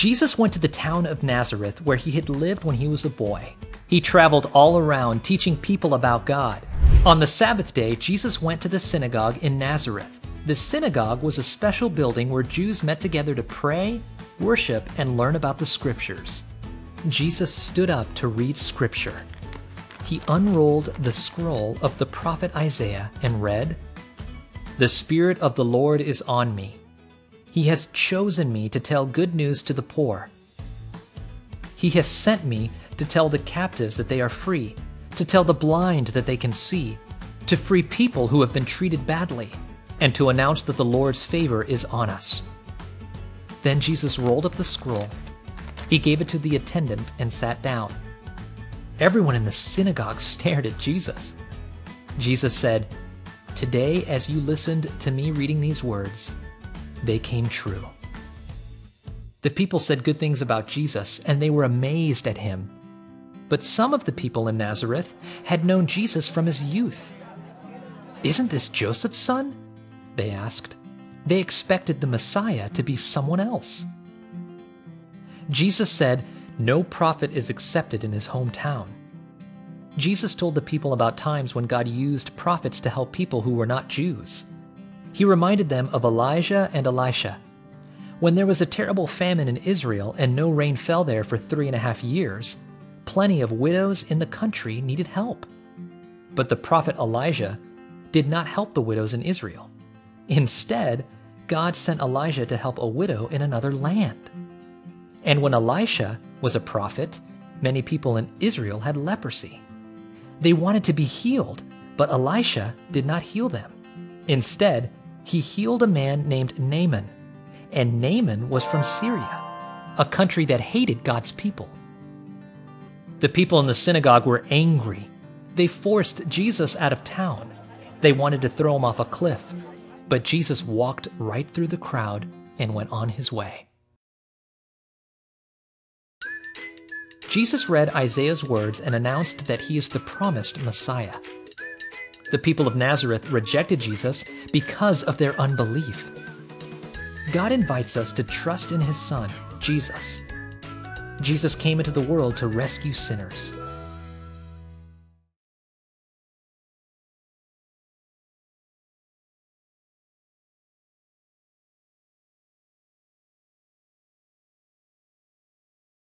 Jesus went to the town of Nazareth where he had lived when he was a boy. He traveled all around teaching people about God. On the Sabbath day, Jesus went to the synagogue in Nazareth. The synagogue was a special building where Jews met together to pray, worship, and learn about the scriptures. Jesus stood up to read scripture. He unrolled the scroll of the prophet Isaiah and read, The Spirit of the Lord is on me. He has chosen me to tell good news to the poor. He has sent me to tell the captives that they are free, to tell the blind that they can see, to free people who have been treated badly, and to announce that the Lord's favor is on us. Then Jesus rolled up the scroll. He gave it to the attendant and sat down. Everyone in the synagogue stared at Jesus. Jesus said, Today, as you listened to me reading these words, they came true. The people said good things about Jesus, and they were amazed at him. But some of the people in Nazareth had known Jesus from his youth. Isn't this Joseph's son? They asked. They expected the Messiah to be someone else. Jesus said, No prophet is accepted in his hometown. Jesus told the people about times when God used prophets to help people who were not Jews. He reminded them of Elijah and Elisha. When there was a terrible famine in Israel and no rain fell there for three and a half years, plenty of widows in the country needed help. But the prophet Elijah did not help the widows in Israel. Instead, God sent Elijah to help a widow in another land. And when Elisha was a prophet, many people in Israel had leprosy. They wanted to be healed, but Elisha did not heal them. Instead, he healed a man named Naaman, and Naaman was from Syria, a country that hated God's people. The people in the synagogue were angry. They forced Jesus out of town. They wanted to throw him off a cliff, but Jesus walked right through the crowd and went on his way. Jesus read Isaiah's words and announced that he is the promised Messiah. The people of Nazareth rejected Jesus because of their unbelief. God invites us to trust in his Son, Jesus. Jesus came into the world to rescue sinners.